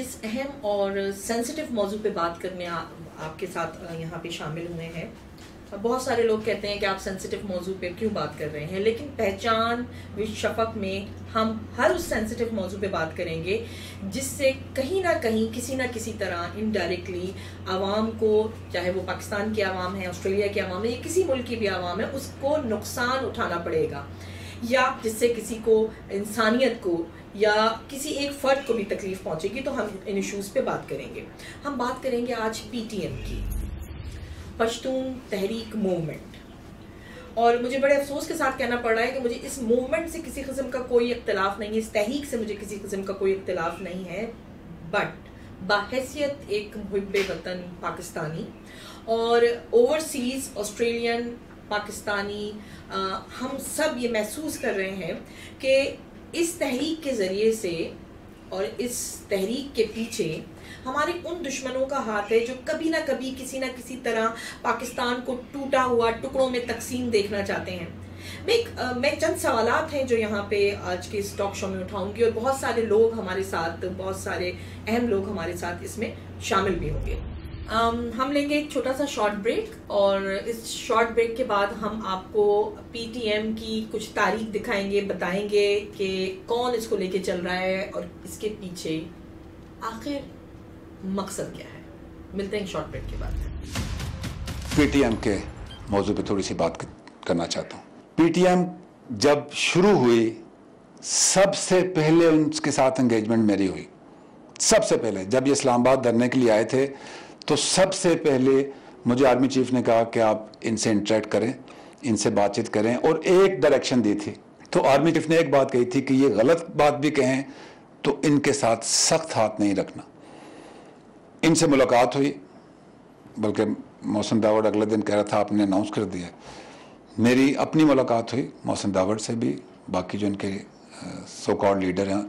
جس اہم اور سینسٹیو موضوع پہ بات کرنے آپ کے ساتھ یہاں پہ شامل ہوئے ہیں۔ بہت سارے لوگ کہتے ہیں کہ آپ سینسٹیو موضوع پہ کیوں بات کر رہے ہیں، لیکن پہچان شفق میں ہم ہر اس سینسٹیو موضوع پہ بات کریں گے، جس سے کہیں نہ کہیں، کسی نہ کسی طرح انڈائریکٹلی عوام کو، چاہے وہ پاکستان کی عوام ہے، آسٹریلیا کی عوام ہے، یا کسی ملک کی بھی عوام ہے، اس کو نقصان اٹھانا پڑے گا۔ یا جس سے کسی کو انسانیت کو یا کسی ایک فرد کو بھی تکلیف پہنچے گی تو ہم ان ایشوز پہ بات کریں گے۔ ہم بات کریں گے آج پی ٹی ایم کی۔ پشتون تحریک موومنٹ۔ اور مجھے بڑے افسوس کے ساتھ کہنا پڑ رہا ہے کہ مجھے اس موومنٹ سے کسی قسم کا کوئی اختلاف نہیں ہے، اس تحریک سے مجھے کسی قسم کا کوئی اختلاف نہیں ہے۔ بٹ باحیثیت ایک محب وطن پاکستانی اور اوورسیز آسٹریلین پاکستانی ہم سب یہ محسوس کر رہے ہیں کہ اس تحریک کے ذریعے سے اور اس تحریک کے پیچھے ہمارے ان دشمنوں کا ہاتھ ہے جو کبھی نہ کبھی کسی نہ کسی طرح پاکستان کو ٹوٹا ہوا ٹکڑوں میں تقسیم دیکھنا چاہتے ہیں۔ میں چند سوالات ہیں جو یہاں پہ آج کے اس ٹاک شو میں اٹھاؤں گی اور بہت سارے لوگ ہمارے ساتھ، بہت سارے اہم لوگ ہمارے ساتھ اس میں شامل بھی ہوں گے۔ ہم لیں گے ایک چھوٹا سا شارٹ بریک اور اس شارٹ بریک کے بعد ہم آپ کو پی ٹی ایم کی کچھ تاریخ دکھائیں گے، بتائیں گے کہ کون اس کو لے کے چل رہا ہے اور اس کے پیچھے آخر مقصد کیا ہے۔ ملتے ہیں شارٹ بریک کے بعد۔ پی ٹی ایم کے موضوع پہ تھوڑی سی بات کرنا چاہتا ہوں۔ پی ٹی ایم جب شروع ہوئی، سب سے پہلے ان کے ساتھ انگیجمنٹ میری ہوئی۔ سب سے پہلے جب یہ اسلام آباد دھرنے کے لیے آئے تھے تو سب سے پہلے مجھے آرمی چیف نے کہا کہ آپ ان سے انٹریکٹ کریں، ان سے بات چیت کریں اور ایک ڈائریکشن دی تھی۔ تو آرمی چیف نے ایک بات کہی تھی کہ یہ غلط بات بھی کہیں تو ان کے ساتھ سخت ہاتھ نہیں رکھنا۔ ان سے ملاقات ہوئی، بلکہ محسن داوڑ اگلے دن کہہ رہا تھا، آپ نے اناؤنس کر دیا۔ میری اپنی ملاقات ہوئی محسن داوڑ سے بھی، باقی جو ان کے سو کارڈ لیڈر ہیں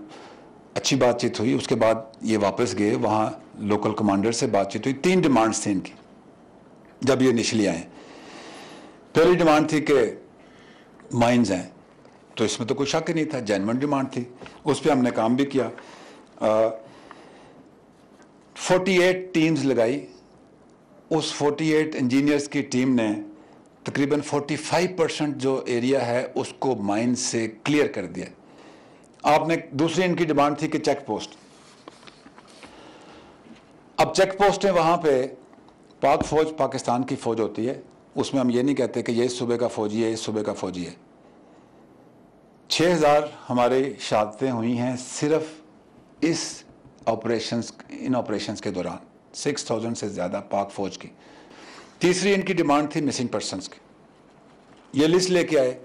اچھی بات چیت ہوئی، اس کے بعد یہ واپس گئے، وہاں لوکل کمانڈر سے بات چیت ہوئی، تین ڈیمانڈس تھیں ان کی، جب یہ انیشلی آئے۔ پہلی ڈیمانڈ تھی کہ مائنز ہیں، تو اس میں تو کوئی شک ہی نہیں تھا جینون ڈیمانڈ تھی۔ اس پہ ہم نے کام بھی کیا۔ فورٹی ایٹ ٹیمز لگائی۔ اس فورٹی ایٹ انجینئرس کی ٹیم نے تقریباً فورٹی فائیو پرسنٹ جو ایریا ہے، اس کو مائنز سے کلیئر کر دیا۔ آپ نے دوسری ان کی ڈیمانڈ تھی کہ چیک پوسٹ۔ اب چیک پوسٹیں وہاں پہ پاک فوج پاکستان کی فوج ہوتی ہے۔ اس میں ہم یہ نہیں کہتے کہ یہ اس صوبے کا فوجی ہے اس صوبے کا فوجی ہے۔ چھ ہزار ہمارے شہادتیں ہوئی ہیں صرف اس آپریشنز، ان آپریشنز کے دوران، سکس تھاؤزنڈ سے زیادہ پاک فوج کی۔ تیسری ان کی ڈیمانڈ تھی مسنگ پرسنز کی۔ یہ لسٹ لے کے آئے۔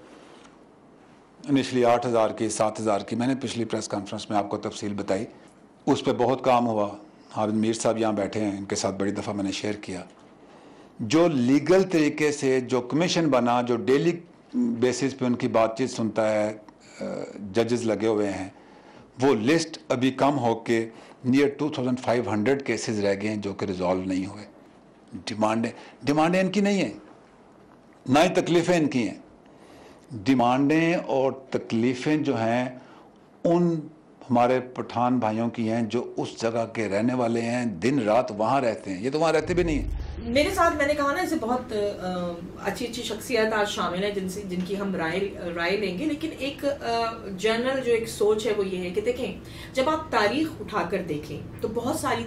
انیشلی آٹھ ہزار کی سات ہزار کی میں نے پچھلی پریس کانفرنس میں آپ کو تفصیل بتائی اس پہ بہت کام ہوا حامد میر صاحب یہاں بیٹھے ہیں ان کے ساتھ بڑی دفعہ میں نے شیئر کیا جو لیگل طریقے سے جو کمیشن بنا جو ڈیلی بیسس پہ ان کی بات چیت سنتا ہے ججز لگے ہوئے ہیں وہ لسٹ ابھی کم ہو کے near two thousand five hundred cases رہ گئے ہیں جو کہ ریزالو نہیں ہوئے ڈیمانڈیں ڈیمانڈیں ان کی نہیں ہیں نہ ہی تکلیفیں ان کی ہیں ڈیمانڈیں اور تکلیفیں جو ہیں، ان ہمارے پٹھان بھائیوں کی ہیں جو اس جگہ کے رہنے والے ہیں، دن رات وہاں رہتے ہیں۔ یہ تو وہاں رہتے بھی نہیں ہیں۔ میرے ساتھ میں نے کہا نا اسے بہت اچھی اچھی شخصیت آج شامل ہیں جن سے، جن کی ہم رائے رائے لیں گے۔ لیکن ایک جنرل جو ایک سوچ ہے وہ یہ ہے کہ دیکھیں، جب آپ تاریخ اٹھا کر دیکھیں تو بہت ساری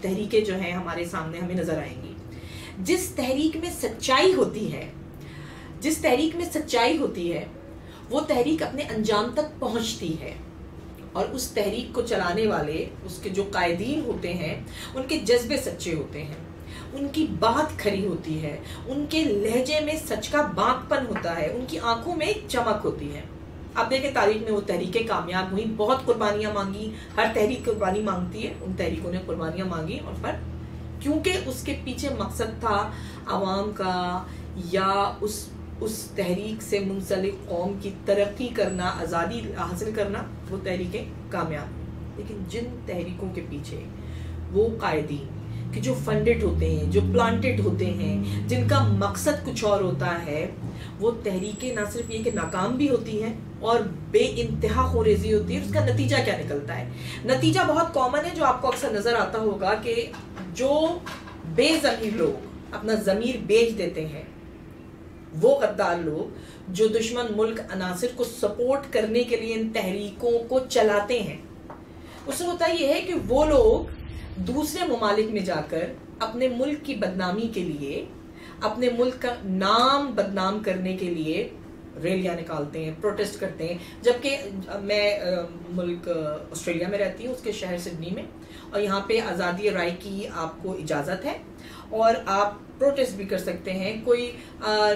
تحریکیں جو ہیں ہمارے سامنے ہمیں نظر آئیں گی۔ جس تحریک میں سچائی ہوتی ہے جس تحریک میں سچائی ہوتی ہے، وہ تحریک اپنے انجام تک پہنچتی ہے۔ اور اس تحریک کو چلانے والے، اس کے جو قائدین ہوتے ہیں، ان کے جذبے سچے ہوتے ہیں۔ ان کی بات کھری ہوتی ہے۔ ان کے لہجے میں سچ کا باغ پن ہوتا ہے۔ ان کی آنکھوں میں چمک ہوتی ہے۔ اب دیکھیں، تاریخ میں وہ تحریکیں کامیاب ہوئیں۔ بہت قربانیاں مانگی۔ ہر تحریک قربانی مانگتی ہے۔ ان تحریکوں نے قربانیاں مانگی۔ اور پر کیونکہ اس کے پیچھے مقصد تھا عوام کا یا اس اس تحریک سے منسلک قوم کی ترقی کرنا، آزادی حاصل کرنا وہ تحریکیں کامیاب لیکن جن تحریکوں کے پیچھے وہ قائدین کہ جو فنڈڈ ہوتے ہیں، جو پلانٹڈ ہوتے ہیں، جن کا مقصد کچھ اور ہوتا ہے، وہ تحریکیں نہ صرف یہ کہ ناکام بھی ہوتی ہیں اور بے انتہا خوریزی ہوتی ہے اس کا نتیجہ کیا نکلتا ہے؟ نتیجہ بہت کامن ہے جو آپ کو اکثر نظر آتا ہوگا کہ جو بے ضمیر لوگ اپنا ضمیر بیچ دیتے ہیں وہ غدار لوگ جو دشمن ملک عناصر کو سپورٹ کرنے کے لیے ان تحریکوں کو چلاتے ہیں۔ اس میں ہوتا یہ ہے کہ وہ لوگ دوسرے ممالک میں جا کر اپنے ملک کی بدنامی کے لیے، اپنے ملک کا نام بدنام کرنے کے لیے ریلیاں نکالتے ہیں، پروٹیسٹ کرتے ہیں۔ جبکہ میں ملک آسٹریلیا میں رہتی ہوں، اس کے شہر سڈنی میں، اور یہاں پہ آزادی رائے کی آپ کو اجازت ہے۔ اور آپ پروٹیسٹ بھی کر سکتے ہیں۔ کوئی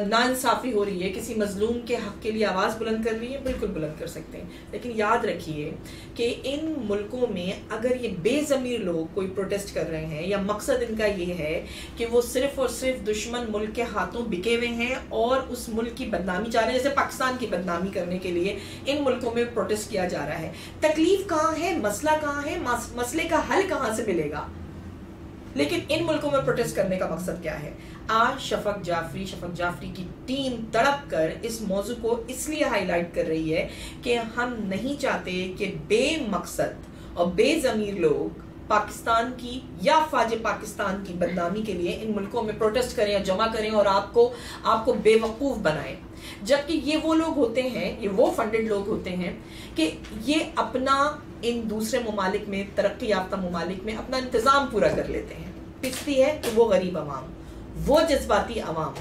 ناانصافی ہو رہی ہے، کسی مظلوم کے حق کے لیے آواز بلند کر رہی ہے، بالکل بلند کر سکتے ہیں۔ لیکن یاد رکھیے کہ ان ملکوں میں اگر یہ بے ضمیر لوگ کوئی پروٹیسٹ کر رہے ہیں، یا مقصد ان کا یہ ہے کہ وہ صرف اور صرف دشمن ملک کے ہاتھوں بکے ہوئے ہیں اور اس ملک کی بدنامی چاہ رہے ہیں، جیسے پاکستان کی بدنامی کرنے کے لیے ان ملکوں میں پروٹیسٹ کیا جا رہا ہے۔ تکلیف کہاں ہے؟ مسئلہ کہاں ہے؟ مسئلے کا حل کہاں سے ملے گا؟ لیکن ان ملکوں میں پروٹیسٹ کرنے کا مقصد کیا ہے؟ آج شفق جعفری شفق جعفری کی ٹیم تڑپ کر اس موضوع کو اس لیے ہائی لائٹ کر رہی ہے کہ ہم نہیں چاہتے کہ بے مقصد اور بے ضمیر لوگ پاکستان کی یا فاج پاکستان کی بدنامی کے لیے ان ملکوں میں پروٹیسٹ کریں یا جمع کریں اور آپ کو آپ کو بے وقوف بنائیں۔ جبکہ یہ وہ لوگ ہوتے ہیں، یہ وہ فنڈڈ لوگ ہوتے ہیں کہ یہ اپنا ان دوسرے ممالک میں، ترقی یافتہ ممالک میں اپنا انتظام پورا کر لیتے ہیں۔ پچھتی ہے تو وہ غریب عوام، وہ جذباتی عوام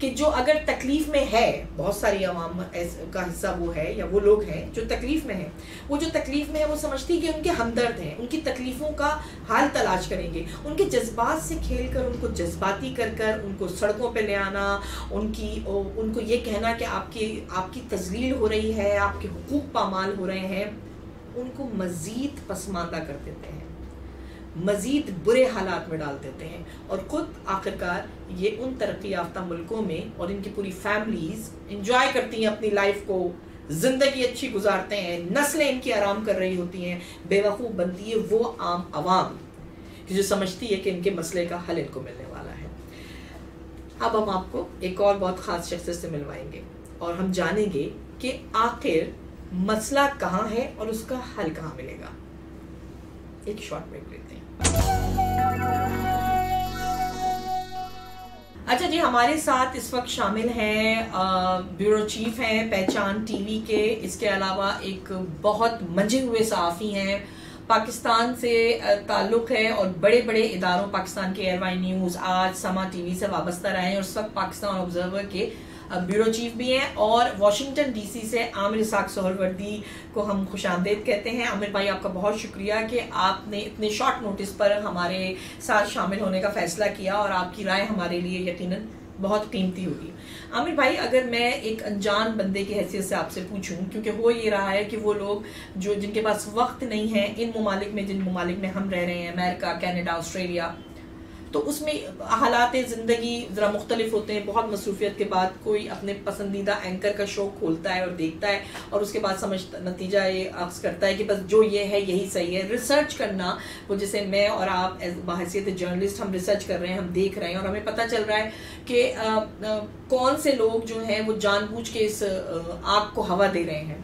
کہ جو اگر تکلیف میں ہے، بہت ساری عوام کا حصہ وہ ہے یا وہ لوگ ہیں جو تکلیف میں ہیں۔ وہ جو تکلیف میں ہے وہ سمجھتی کہ ان کے ہمدرد ہیں، ان کی تکلیفوں کا حال تلاش کریں گے۔ ان کے جذبات سے کھیل کر، ان کو جذباتی کر کر، ان کو سڑکوں پہ لے آنا، ان کی ان کو یہ کہنا کہ آپ کی آپ کی تزلیل ہو رہی ہے، آپ کے حقوق پامال ہو رہے ہیں۔ ان کو مزید پسماندہ کر دیتے ہیں۔ مزید برے حالات میں ڈال دیتے ہیں۔ اور خود آخرکار یہ ان ترقی یافتہ ملکوں میں اور ان کی پوری فیملیز انجوائے کرتی ہیں، اپنی لائف کو زندگی اچھی گزارتے ہیں، نسلیں ان کی آرام کر رہی ہوتی ہیں۔ بے وقوف بنتی ہے وہ عام عوام جو سمجھتی ہے کہ ان کے مسئلے کا حل ان کو ملنے والا ہے۔ اب ہم آپ کو ایک اور بہت خاص شخص سے ملوائیں گے اور ہم جانیں گے کہ آخر مسئلہ کہاں ہے اور اس کا حل کہاں ملے گا؟ ایک شارٹ بریک لیتے ہیں۔ اچھا جی ہمارے ساتھ اس وقت شامل ہیں بیورو چیف ہیں، پہچان ٹی وی کے، اس کے علاوہ ایک بہت منجے ہوئے صحافی ہیں۔ پاکستان سے تعلق ہے اور بڑے بڑے اداروں، پاکستان کے ایئر وائی نیوز آج سما ٹی وی سے وابستہ رہے ہیں اور اس وقت پاکستان آبزرور کے بیورو چیف بھی ہیں اور واشنگٹن ڈی سی سے عامر اساق سہر وردی کو ہم خوش آمدید کہتے ہیں۔ عامر بھائی، آپ کا بہت شکریہ کہ آپ نے اتنے شارٹ نوٹس پر ہمارے ساتھ شامل ہونے کا فیصلہ کیا اور آپ کی رائے ہمارے لیے یقیناً بہت قیمتی ہوگی۔ عامر بھائی، اگر میں ایک انجان بندے کی حیثیت سے آپ سے پوچھوں، کیونکہ ہو یہ رہا ہے کہ وہ لوگ جو جن کے پاس وقت نہیں ہے، ان ممالک میں جن ممالک میں ہم رہ رہے ہیں، امریکہ، کینیڈا، آسٹریلیا تو اس میں حالات زندگی ذرا مختلف ہوتے ہیں، بہت مصروفیت کے بعد کوئی اپنے پسندیدہ اینکر کا شو کھولتا ہے اور دیکھتا ہے اور اس کے بعد سمجھتا نتیجہ یہ عکس کرتا ہے کہ بس جو یہ ہے، یہی صحیح ہے۔ ریسرچ کرنا وہ جیسے میں اور آپ بحثیت جرنلسٹ ہم ریسرچ کر رہے ہیں، ہم دیکھ رہے ہیں اور ہمیں پتہ چل رہا ہے کہ کون سے لوگ جو ہیں وہ جان بوجھ کے اس آگ کو ہوا دے رہے ہیں۔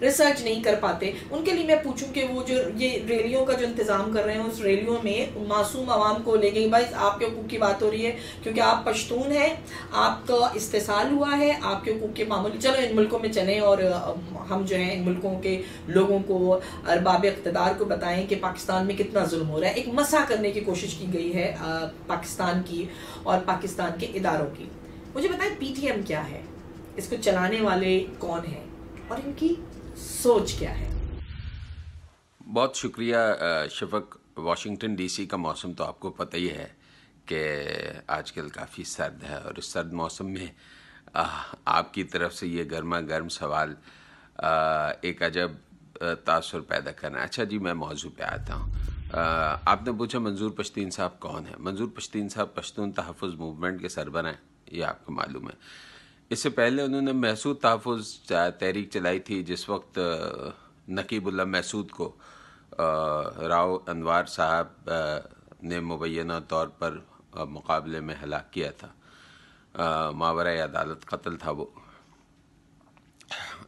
ریسرچ نہیں کر پاتے۔ ان کے لیے میں پوچھوں کہ وہ جو یہ ریلیوں کا جو انتظام کر رہے ہیں، اس ریلیوں میں معصوم عوام کو لے گئی بھائی، آپ کے حقوق کی بات ہو رہی ہے کیونکہ آپ پشتون ہیں، آپ کا استحصال ہوا ہے، آپ کے حقوق کے معمولی چلو، ان ملکوں میں چلیں اور ہم جو ہیں ان ملکوں کے لوگوں کو ارباب اقتدار کو بتائیں کہ پاکستان میں کتنا ظلم ہو رہا ہے۔ ایک مسا کرنے کی کوشش کی گئی ہے پاکستان کی اور پاکستان کے اداروں کی۔ مجھے بتائیں، پی ٹی ایم کیا ہے؟ اس کو چلانے والے کون ہیں؟ اور ان کی سوچ کیا ہے؟ بہت شکریہ شفق. واشنگٹن ڈی سی کا موسم تو آپ کو پتہ ہی ہے کہ آج کل کافی سرد ہے اور اس سرد موسم میں آپ کی طرف سے یہ گرما گرم سوال ایک عجب تاثر پیدا کرنا اچھا جی میں موضوع پہ آتا ہوں۔ آپ نے پوچھا منظور پشتین صاحب کون ہے منظور پشتین صاحب پشتون تحفظ موومنٹ کے سربراہ ہیں، یہ آپ کو معلوم ہے۔ اس سے پہلے انہوں نے محسود تحفظ تحریک چلائی تھی جس وقت نقیب اللہ محسود کو راؤ انوار صاحب نے مبینہ طور پر مقابلے میں ہلاک کیا تھا۔ ماورۂ عدالت قتل تھا وہ۔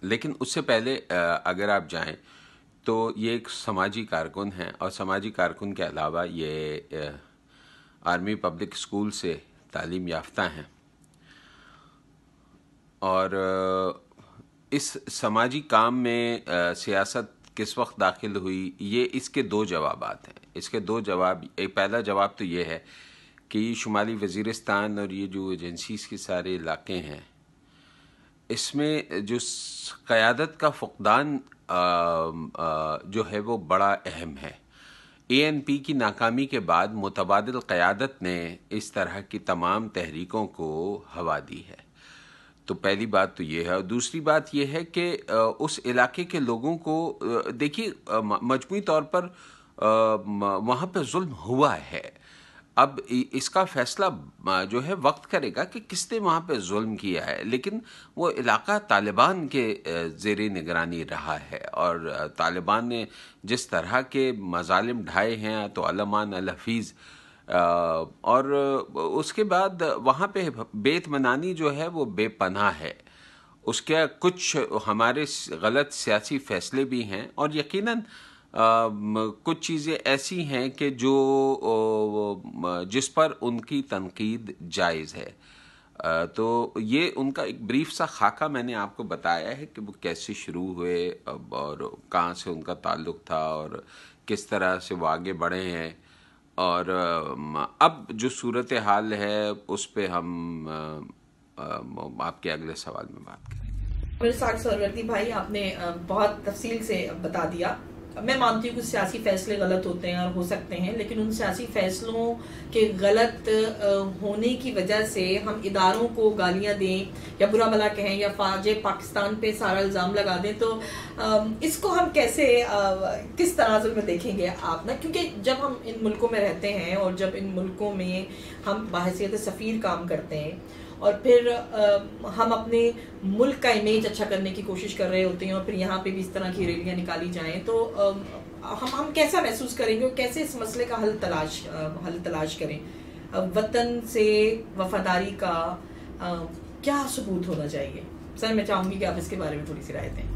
لیکن اس سے پہلے اگر آپ جائیں تو یہ ایک سماجی کارکن ہیں اور سماجی کارکن کے علاوہ یہ آرمی پبلک اسکول سے تعلیم یافتہ ہیں۔ اور اس سماجی کام میں سیاست کس وقت داخل ہوئی، یہ اس کے دو جوابات ہیں۔ اس کے دو جواب، ایک پہلا جواب تو یہ ہے کہ یہ شمالی وزیرستان اور یہ جو ایجنسیز کے سارے علاقے ہیں، اس میں جو قیادت کا فقدان جو ہے وہ بڑا اہم ہے۔ اے این پی کی ناکامی کے بعد متبادل قیادت نے اس طرح کی تمام تحریکوں کو ہوا دی ہے۔ تو پہلی بات تو یہ ہے اور دوسری بات یہ ہے کہ اس علاقے کے لوگوں کو دیکھیے مجموعی طور پر وہاں پہ ظلم ہوا ہے۔ اب اس کا فیصلہ جو ہے، وقت کرے گا کہ کس نے وہاں پہ ظلم کیا ہے۔ لیکن وہ علاقہ طالبان کے زیر نگرانی رہا ہے۔ اور طالبان نے جس طرح کے مظالم ڈھائے ہیں، تو علمان الحفیظ اور اس کے بعد وہاں پہ بیت منانی جو ہے وہ بے پناہ ہے۔ اس کے کچھ ہمارے غلط سیاسی فیصلے بھی ہیں اور یقیناً کچھ چیزیں ایسی ہیں کہ جو جس پر ان کی تنقید جائز ہے۔ تو یہ ان کا ایک بریف سا خاکہ میں نے آپ کو بتایا ہے کہ وہ کیسے شروع ہوئے اور کہاں سے ان کا تعلق تھا اور کس طرح سے وہ آگے بڑھے ہیں۔ اور اب جو صورت حال ہے، اس پہ ہم آپ کے اگلے سوال میں بات کریں۔ میرے سروردی بھائی، آپ نے بہت تفصیل سے بتا دیا۔ میں مانتی ہوں کہ سیاسی فیصلے غلط ہوتے ہیں اور ہو سکتے ہیں، لیکن ان سیاسی فیصلوں کے غلط ہونے کی وجہ سے ہم اداروں کو گالیاں دیں یا برا بلا کہیں یا فاج پاکستان پہ سارا الزام لگا دیں، تو اس کو ہم کیسے کس تناظر میں دیکھیں گے آپ؟ نا، کیونکہ جب ہم ان ملکوں میں رہتے ہیں اور جب ان ملکوں میں ہم بحثیت سفیر کام کرتے ہیں اور پھر ہم اپنے ملک کا امیج اچھا کرنے کی کوشش کر رہے ہوتے ہیں اور پھر یہاں پہ بھی اس طرح کی ریلیاں نکالی جائیں تو ہم ہم کیسا محسوس کریں گے اور کیسے اس مسئلے کا حل تلاش حل تلاش کریں؟ وطن سے وفاداری کا کیا ثبوت ہونا چاہیے؟ سر، میں چاہوں گی کہ آپ اس کے بارے میں تھوڑی سی رائے دیں۔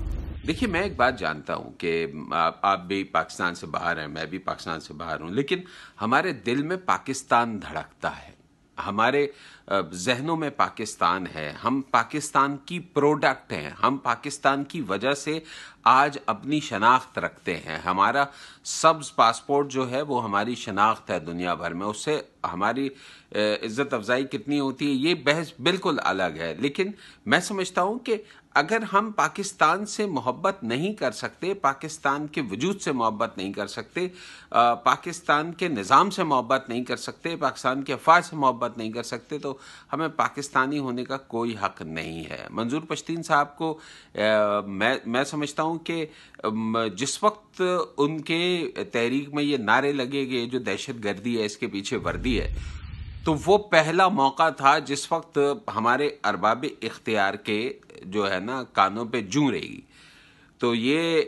دیکھیے، میں ایک بات جانتا ہوں کہ آپ بھی پاکستان سے باہر ہیں، میں بھی پاکستان سے باہر ہوں، لیکن ہمارے دل میں پاکستان دھڑکتا ہے۔ ہمارے ذہنوں میں پاکستان ہے، ہم پاکستان کی پروڈکٹ ہیں، ہم پاکستان کی وجہ سے آج اپنی شناخت رکھتے ہیں۔ ہمارا سبز پاسپورٹ جو ہے وہ ہماری شناخت ہے دنیا بھر میں۔ اس سے ہماری عزت افزائی کتنی ہوتی ہے، یہ بحث بالکل الگ ہے۔ لیکن میں سمجھتا ہوں کہ اگر ہم پاکستان سے محبت نہیں کر سکتے، پاکستان کے وجود سے محبت نہیں کر سکتے پاکستان کے نظام سے محبت نہیں کر سکتے، پاکستان کے افواج سے محبت نہیں کر سکتے، تو ہمیں پاکستانی ہونے کا کوئی حق نہیں ہے۔ منظور پشتین صاحب کو میں میں سمجھتا ہوں کہ جس وقت ان کے تحریک میں یہ نعرے لگے گئے، جو دہشت گردی ہے، اس کے پیچھے وردی ہے تو وہ پہلا موقع تھا جس وقت ہمارے ارباب اختیار کے جو ہے نا کانوں پہ جوں رہے گی تو یہ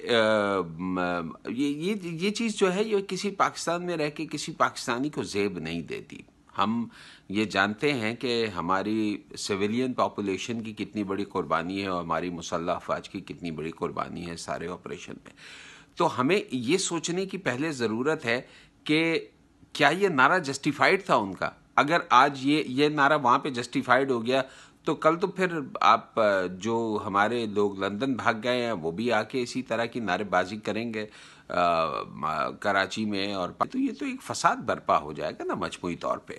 یہ چیز جو ہے، یہ کسی پاکستان میں رہ کے کسی پاکستانی کو زیب نہیں دیتی۔ ہم یہ جانتے ہیں کہ ہماری سویلین پاپولیشن کی کتنی بڑی قربانی ہے اور ہماری مسلح افواج کی کتنی بڑی قربانی ہے سارے آپریشن میں۔ تو ہمیں یہ سوچنے کی پہلے ضرورت ہے کہ کیا یہ نعرہ جسٹیفائڈ تھا ان کا؟ اگر آج یہ یہ نعرہ وہاں پہ جسٹیفائڈ ہو گیا تو کل تو پھر آپ، جو ہمارے لوگ لندن بھاگ گئے ہیں وہ بھی آ کے اسی طرح کی نعرے بازی کریں گے کراچی میں اور تو یہ تو ایک فساد برپا ہو جائے گا نا مجموعی طور پہ۔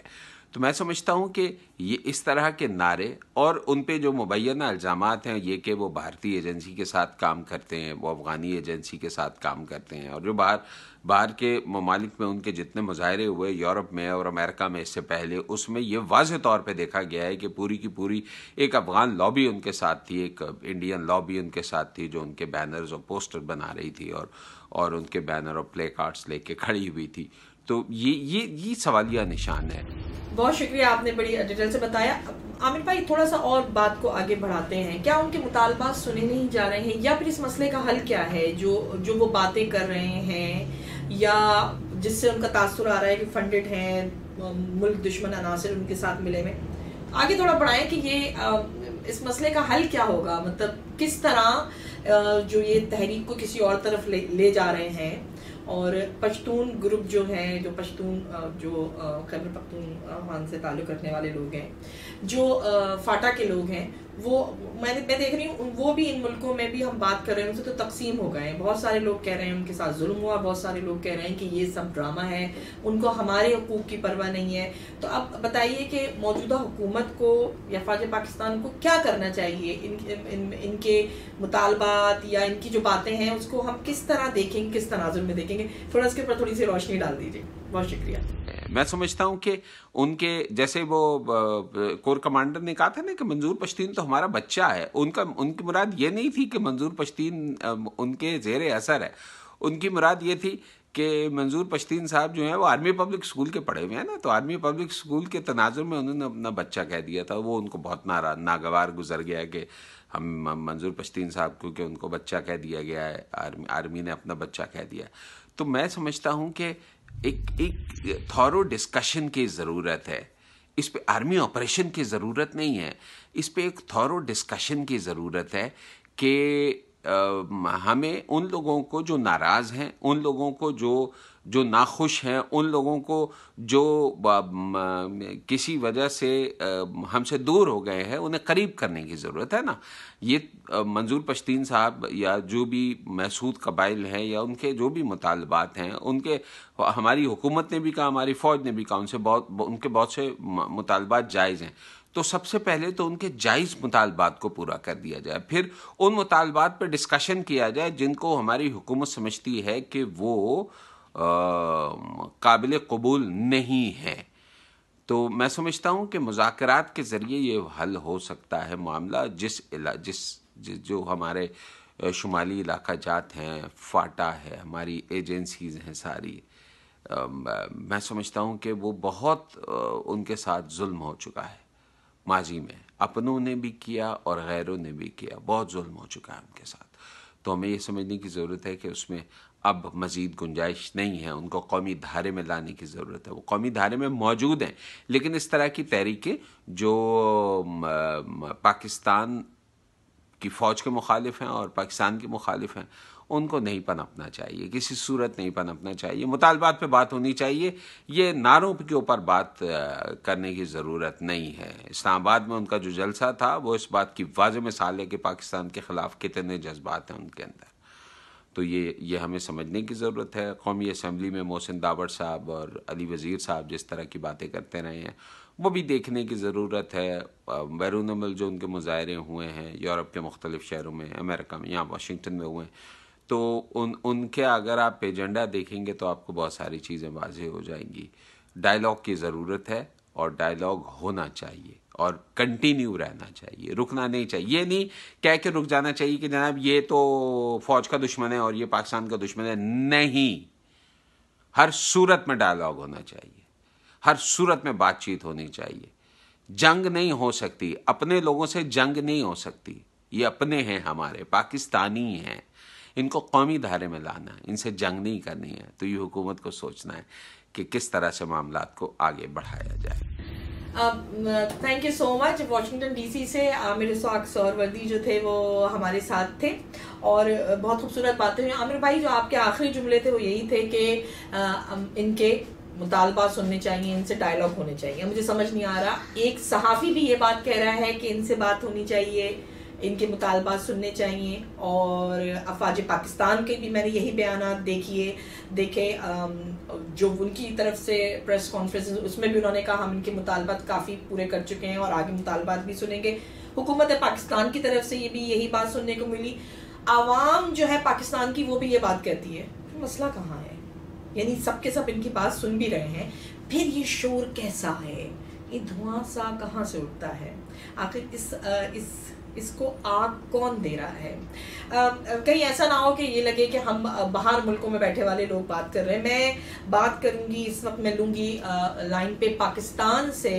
تو میں سمجھتا ہوں کہ یہ اس طرح کے نعرے اور ان پہ جو مبینہ الزامات ہیں، یہ کہ وہ بھارتی ایجنسی کے ساتھ کام کرتے ہیں، وہ افغانی ایجنسی کے ساتھ کام کرتے ہیں اور جو باہر باہر کے ممالک میں ان کے جتنے مظاہرے ہوئے، یورپ میں اور امریکہ میں اس سے پہلے، اس میں یہ واضح طور پہ دیکھا گیا ہے کہ پوری کی پوری ایک افغان لابی ان کے ساتھ تھی، ایک انڈین لابی ان کے ساتھ تھی جو ان کے بینرز اور پوسٹر بنا رہی تھی اور اور ان کے بینر اور پلے کارڈز لے کے کھڑی ہوئی تھی۔ تو یہ یہ یہ سوالیہ نشان ہے۔ بہت شکریہ آپ نے بڑی ڈیٹیل سے بتایا۔ عامر بھائی، تھوڑا سا اور بات کو آگے بڑھاتے ہیں۔ کیا ان کے مطالبات سنے نہیں جا رہے ہیں؟ یا پھر اس مسئلے کا حل کیا ہے؟ جو جو وہ باتیں کر رہے ہیں، یا جس سے ان کا تاثر آ رہا ہے کہ فنڈڈ ہیں، ملک دشمن عناصر ان کے ساتھ ملے میں آگے تھوڑا بڑھائیں کہ یہ، اس مسئلے کا حل کیا ہوگا؟ مطلب کس طرح، جو یہ تحریک کو کسی اور طرف لے جا رہے ہیں؟ اور پشتون گروپ جو ہیں، جو پشتون جو خیبر پختونخوان سے تعلق رکھنے والے لوگ ہیں، جو فاٹا کے لوگ ہیں وہ میں میں دیکھ رہی ہوں وہ بھی ان ملکوں میں بھی ہم بات کر رہے ہیں ان سے تو تقسیم ہو گئے ہیں۔ بہت سارے لوگ کہہ رہے ہیں ان کے ساتھ ظلم ہوا بہت سارے لوگ کہہ رہے ہیں کہ یہ سب ڈرامہ ہے ان کو ہمارے حقوق کی پرواہ نہیں ہے۔ تو اب بتائیے کہ موجودہ حکومت کو یا فوج پاکستان کو کیا کرنا چاہیے؟ ان ان, ان کے مطالبات یا ان کی جو باتیں ہیں اس کو ہم کس طرح دیکھیں گے کس تناظر میں دیکھیں گے؟ تھوڑا اس کے اوپر تھوڑی سی روشنی ڈال دیجیے بہت شکریہ میں سمجھتا ہوں کہ ان کے جیسے وہ کور کمانڈر نے کہا تھا نا کہ منظور پشتین تو ہمارا بچہ ہے۔ ان کا، ان کی مراد یہ نہیں تھی کہ منظور پشتین ان کے زیر اثر ہے۔ ان کی مراد یہ تھی کہ منظور پشتین صاحب جو ہیں وہ آرمی پبلک اسکول کے پڑھے ہوئے ہیں نا۔ تو آرمی پبلک اسکول کے تناظر میں انہوں نے اپنا بچہ کہہ دیا تھا۔ وہ ان کو بہت ناراض ناگوار گزر گیا کہ ہم منظور پشتین صاحب کیونکہ ان کو بچہ کہہ دیا گیا ہے، آرمی آرمی نے اپنا بچہ کہہ دیا۔ تو میں سمجھتا ہوں کہ ایک ایک تھورو ڈسکشن کی ضرورت ہے۔ اس پہ آرمی آپریشن کی ضرورت نہیں ہے۔ اس پہ ایک تھورو ڈسکشن کی ضرورت ہے کہ ہمیں ان لوگوں کو جو ناراض ہیں، ان لوگوں کو جو جو ناخوش ہیں ان لوگوں کو جو کسی وجہ سے ہم سے دور ہو گئے ہیں، انہیں قریب کرنے کی ضرورت ہے نا؟ یہ منظور پشتین صاحب یا جو بھی محسود قبائل ہیں یا ان کے جو بھی مطالبات ہیں، ان کے، ہماری حکومت نے بھی کہا، ہماری فوج نے بھی کہا، ان سے بہت، ان کے بہت سے مطالبات جائز ہیں۔ تو سب سے پہلے تو ان کے جائز مطالبات کو پورا کر دیا جائے۔ پھر ان مطالبات پہ ڈسکشن کیا جائے، جن کو ہماری حکومت سمجھتی ہے کہ وہ قابل قبول نہیں ہے۔ تو میں سمجھتا ہوں کہ مذاکرات کے ذریعے یہ حل ہو سکتا ہے معاملہ۔ جس جس جو ہمارے شمالی علاقہ جات ہیں، فاٹا ہے، ہماری ایجنسیز ہیں ساری۔ میں سمجھتا ہوں کہ وہ بہت ان کے ساتھ ظلم ہو چکا ہے ماضی میں۔ اپنوں نے بھی کیا اور غیروں نے بھی کیا۔ بہت ظلم ہو چکا ہے ان کے ساتھ۔ تو ہمیں یہ سمجھنے کی ضرورت ہے کہ اس میں اب مزید گنجائش نہیں ہے، ان کو قومی دھارے میں لانے کی ضرورت ہے۔ وہ قومی دھارے میں موجود ہیں، لیکن اس طرح کی تحریکیں جو پاکستان کی فوج کے مخالف ہیں اور پاکستان کے مخالف ہیں، ان کو نہیں پنپنا چاہیے، کسی صورت نہیں پنپنا چاہیے۔ مطالبات پہ بات ہونی چاہیے۔ یہ نعروں کے اوپر بات کرنے کی ضرورت نہیں ہے۔ اسلام آباد میں ان کا جو جلسہ تھا، وہ اس بات کی واضح مثال ہے کہ پاکستان کے خلاف کتنے جذبات ہیں ان کے اندر۔ تو یہ یہ ہمیں سمجھنے کی ضرورت ہے۔ قومی اسمبلی میں محسن داور صاحب اور علی وزیر صاحب جس طرح کی باتیں کرتے رہے ہیں، وہ بھی دیکھنے کی ضرورت ہے۔ بیرون ملک جو ان کے مظاہرے ہوئے ہیں، یورپ کے مختلف شہروں میں، امریکہ میں، یہاں واشنگٹن میں ہوئے ہیں۔ تو ان ان کے اگر آپ ایجنڈا دیکھیں گے تو آپ کو بہت ساری چیزیں واضح ہو جائیں گی۔ ڈائلاگ کی ضرورت ہے اور ڈائلاگ ہونا چاہیے۔ اور کنٹینیو رہنا چاہیے، رکنا نہیں چاہیے۔ یہ نہیں کہہ کے رک جانا چاہیے کہ جناب یہ تو فوج کا دشمن ہے اور یہ پاکستان کا دشمن ہے۔ نہیں، ہر صورت میں ڈائلاگ ہونا چاہیے، ہر صورت میں بات چیت ہونی چاہیے۔ جنگ نہیں ہو سکتی، اپنے لوگوں سے جنگ نہیں ہو سکتی۔ یہ اپنے ہیں ہمارے، پاکستانی ہیں۔ ان کو قومی دھارے میں لانا ہے، ان سے جنگ نہیں کرنی ہے۔ تو یہ حکومت کو سوچنا ہے کہ کس طرح سے معاملات کو آگے بڑھایا جائے۔ Thank you so much Washington D C سے عامر سواق سور وردی جو تھے وہ ہمارے ساتھ تھے اور بہت خوبصورت باتیں ہوئی عامر بھائی جو آپ کے آخری جملے تھے وہ یہی تھے کہ ان کے مطالبات سننے چاہیے، ان سے ڈائلاگ ہونے چاہیے۔ مجھے سمجھ نہیں آ رہا۔ ایک صحافی بھی یہ بات کہہ رہا ہے کہ ان سے بات ہونی چاہیے۔ ان کے مطالبات سننے چاہیے اور افواج پاکستان کے بھی میں نے یہی بیانات دیکھیے، دیکھے جو ان کی طرف سے پریس کانفرنس اس میں بھی انہوں نے کہا ہم ان کے مطالبات کافی پورے کر چکے ہیں اور آگے مطالبات بھی سنیں گے۔ حکومت پاکستان کی طرف سے یہ بھی یہی بات سننے کو ملی۔ عوام جو ہے پاکستان کی وہ بھی یہ بات کہتی ہے، مسئلہ کہاں ہے؟ یعنی سب کے سب ان کی بات سن بھی رہے ہیں۔ پھر یہ شور کیسا ہے؟ یہ دھواں سا کہاں سے اٹھتا ہے؟ آخر اس اس اس کو آگ کون دے رہا ہے؟ کہیں ایسا نہ ہو کہ یہ لگے کہ ہم باہر ملکوں میں بیٹھے والے لوگ بات کر رہے ہیں۔ میں بات کروں گی، اس وقت میں لوں گی لائن پہ پاکستان سے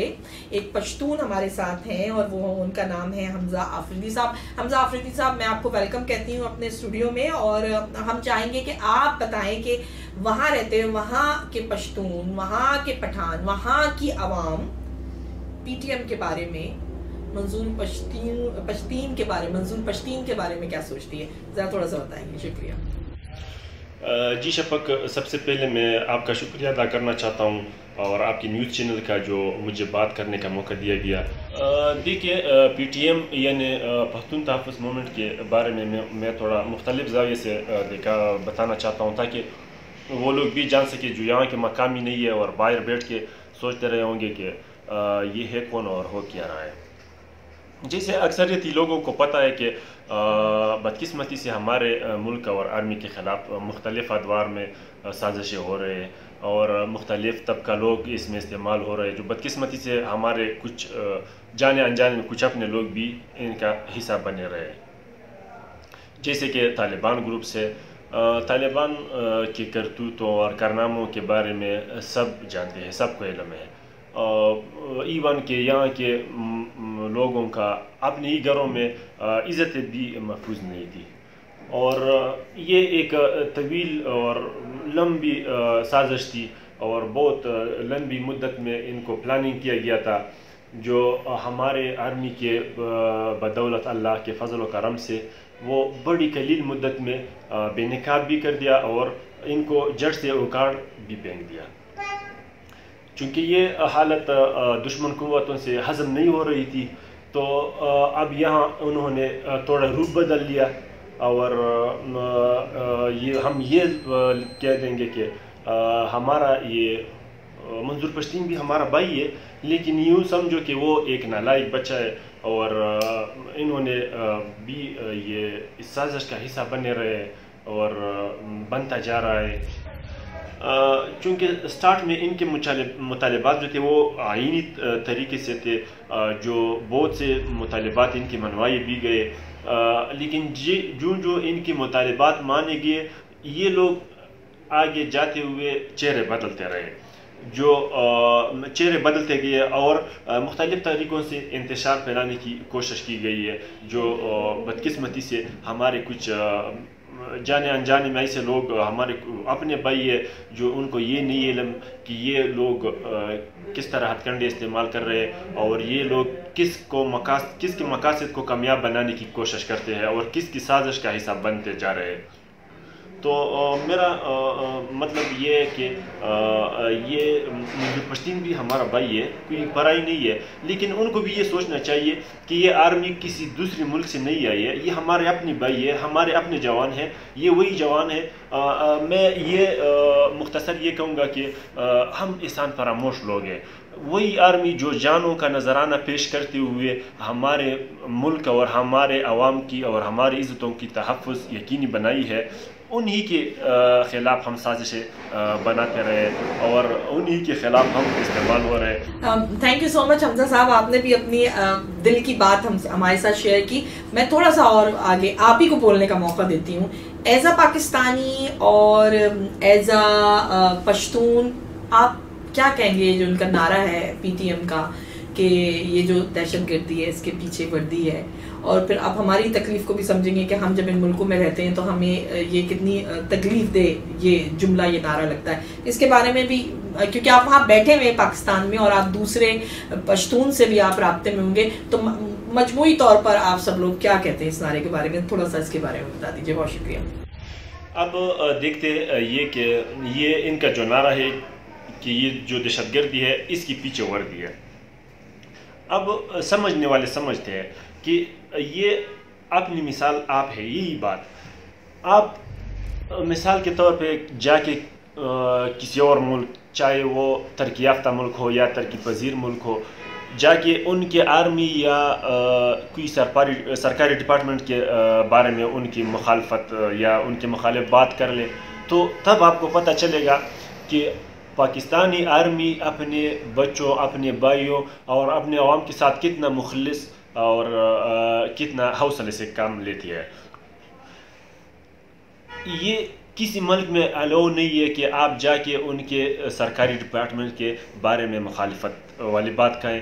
ایک پشتون ہمارے ساتھ ہیں اور وہ ان کا نام ہے حمزہ آفریدی صاحب۔ حمزہ آفریدی صاحب، میں آپ کو ویلکم کہتی ہوں اپنے اسٹوڈیو میں اور ہم چاہیں گے کہ آپ بتائیں کہ وہاں رہتے ہیں، وہاں کے پشتون، وہاں کے پٹھان، وہاں کی عوام پی ٹی ایم کے بارے میں منظور پشتین پشتین کے بارے منظور پشتین کے بارے میں کیا سوچتی ہے؟ ذرا تھوڑا سا بتائیں گے شکریہ جی شفق، سب سے پہلے میں آپ کا شکریہ ادا کرنا چاہتا ہوں اور آپ کی نیوز چینل کا جو مجھے بات کرنے کا موقع دیا گیا۔ دیکھیے پی ٹی ایم یعنی پختون تحفظ مومنٹ کے بارے میں میں تھوڑا مختلف زاویے سے دیکھا، بتانا چاہتا ہوں تاکہ وہ لوگ بھی جان سکے جو یہاں کے مقامی نہیں ہے اور باہر بیٹھ کے سوچتے رہے ہوں گے کہ یہ ہے کون اور ہو کیا رہا ہے۔ جیسے اکثریتی لوگوں کو پتہ ہے کہ بدقسمتی سے ہمارے ملک اور آرمی کے خلاف مختلف ادوار میں سازشیں ہو رہے ہیں اور مختلف طبقہ لوگ اس میں استعمال ہو رہے ہیں جو بدقسمتی سے ہمارے کچھ جانے انجانے میں کچھ اپنے لوگ بھی ان کا حصہ بنے رہے جیسے کہ طالبان گروپ سے طالبان کے کرتوتوں اور کارناموں کے بارے میں سب جانتے ہیں، سب کو علم ہے۔ ایون کہ یہاں کے لوگوں کا اپنے ہی گھروں میں عزت بھی محفوظ نہیں تھی۔ اور یہ ایک طویل اور لمبی سازش تھی اور بہت لمبی مدت میں ان کو پلاننگ کیا گیا تھا، جو ہمارے آرمی کے بدولت اللہ کے فضل و کرم سے وہ بڑی قلیل مدت میں بے نقاب بھی کر دیا اور ان کو جڑ سے اکاڑ بھی پھینک دیا۔ چونکہ یہ حالت دشمن قوتوں سے ہضم نہیں ہو رہی تھی، تو اب یہاں انہوں نے تھوڑا روپ بدل لیا۔ اور یہ ہم یہ کہہ دیں گے کہ ہمارا یہ منظور پشتین بھی ہمارا بھائی ہے، لیکن یوں سمجھو کہ وہ ایک نالائق بچہ ہے۔ اور انہوں نے بھی یہ اس سازش کا حصہ بنے رہے اور بنتا جا رہا ہے۔ چونکہ سٹارٹ میں ان کے مطالبات جو تھے وہ آئینی طریقے سے تھے جو بہت سے مطالبات ان کے منوائے بھی گئے۔ لیکن جی جو جو ان کے مطالبات مانے گئے، یہ لوگ آگے جاتے ہوئے چہرے بدلتے رہے۔ جو چہرے بدلتے گئے اور مختلف طریقوں سے انتشار پھیلانے کی کوشش کی گئی ہے۔ جو بدقسمتی سے ہمارے کچھ جانے انجانے میں ایسے لوگ، ہمارے اپنے بھائی ہے جو ان کو یہ نہیں علم کہ یہ لوگ کس طرح ہتھ کنڈے استعمال کر رہے ہیں اور یہ لوگ کس کو مقاصد، کس کے مقاصد کو کامیاب بنانے کی کوشش کرتے ہیں اور کس کی سازش کا حصہ بنتے جا رہے ہیں۔ تو میرا مطلب یہ ہے کہ یہ پشتین بھی ہمارا بھائی ہے، کوئی پرائی نہیں ہے، لیکن ان کو بھی یہ سوچنا چاہیے کہ یہ آرمی کسی دوسرے ملک سے نہیں آئی ہے، یہ ہمارے اپنی بھائی ہے، ہمارے اپنے جوان ہیں، یہ وہی جوان ہے میں یہ مختصر یہ کہوں گا کہ ہم احسان فراموش لوگ ہیں۔ وہی آرمی جو جانوں کا نظرانہ پیش کرتے ہوئے ہمارے ملک اور ہمارے عوام کی اور ہماری عزتوں کی تحفظ یقینی بنائی ہے انہی کے خلاف ہم سازشیں بناتے رہے اور انہی کے خلاف ہم استعمال ہو رہے۔ تھینک یو سو مچ حمزہ صاحب، آپ نے بھی اپنی دل کی بات ہم ہمارے ساتھ شیئر کی۔ میں تھوڑا سا اور آگے آپ ہی کو بولنے کا موقع دیتی ہوں۔ ایز اے پاکستانی اور ایز اے پشتون، آپ کیا کہیں گے جو ان کا نعرہ ہے پی ٹی ایم کا؟ کہ یہ جو دہشت گردی ہے، اس کے پیچھے وردی ہے۔ اور پھر آپ ہماری تکلیف کو بھی سمجھیں گے کہ ہم جب ان ملکوں میں رہتے ہیں تو ہمیں یہ کتنی تکلیف دے یہ جملہ، یہ نعرہ لگتا ہے۔ اس کے بارے میں بھی کیونکہ آپ وہاں بیٹھے ہوئے پاکستان میں اور آپ دوسرے پشتون سے بھی آپ رابطے میں ہوں گے، تو مجموعی طور پر آپ سب لوگ کیا کہتے ہیں اس نعرے کے بارے میں؟ تھوڑا سا اس کے بارے میں بتا دیجیے بہت شکریہ۔ اب دیکھتے یہ کہ یہ ان کا جو نعرہ ہے کہ یہ جو دہشت گردی ہے، اس کی پیچھے وردی ہے۔ اب سمجھنے والے سمجھتے ہیں کہ یہ اپنی مثال آپ ہے یہی بات۔ آپ مثال کے طور پہ جا کے کسی اور ملک، چاہے وہ ترقی یافتہ ملک ہو یا ترقی پذیر ملک ہو، جا کے ان کے آرمی یا کوئی سرکاری سرکاری ڈپارٹمنٹ کے بارے میں ان کی مخالفت یا ان کے مخالف بات کر لے، تو تب آپ کو پتہ چلے گا کہ پاکستانی آرمی اپنے بچوں، اپنے بھائیوں اور اپنے عوام کے ساتھ کتنا مخلص اور کتنا حوصلے سے کام لیتی ہے۔ یہ کسی ملک میں الاؤ نہیں ہے کہ آپ جا کے ان کے سرکاری ڈپارٹمنٹ کے بارے میں مخالفت والی بات کہیں۔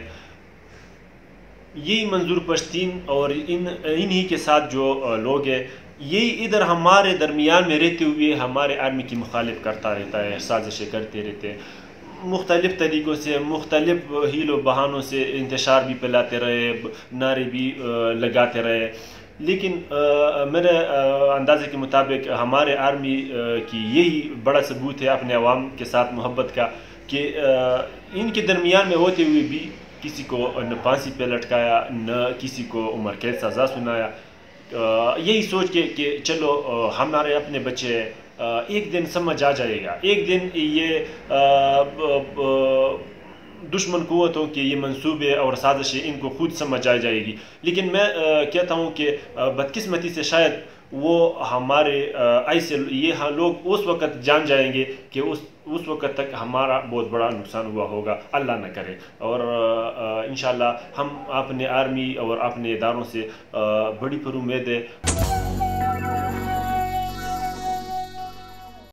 یہی منظور پشتین اور ان، انہی کے ساتھ جو لوگ ہیں یہی ادھر ہمارے درمیان میں رہتے ہوئے ہمارے آرمی کی مخالف کرتا رہتا ہے سازشیں کرتے رہتے ہیں۔ مختلف طریقوں سے، مختلف ہیل و بہانوں سے انتشار بھی پھیلاتے رہے، نعرے بھی لگاتے رہے۔ لیکن میرے اندازے کے مطابق ہمارے آرمی کی یہی بڑا ثبوت ہے اپنے عوام کے ساتھ محبت کا کہ ان کے درمیان میں ہوتے ہوئے بھی کسی کو نہ پھانسی پہ لٹکایا، نہ کسی کو عمر قید سزا سنایا۔ یہی سوچ کے کہ چلو ہمارے اپنے بچے ایک دن سمجھ آ جائے گا۔ ایک دن یہ دشمن قوتوں کے یہ منصوبے اور سازشیں ان کو خود سمجھ آ جائے گی۔ لیکن میں کہتا ہوں کہ بدقسمتی سے شاید وہ ہمارے ایسے یہ ہاں، لوگ اس وقت جان جائیں گے کہ اس اس وقت تک ہمارا بہت بڑا نقصان ہوا ہوگا، اللہ نہ کرے۔ اور انشاءاللہ ہم اپنے آرمی اور اپنے اداروں سے بڑی پر امید ہے۔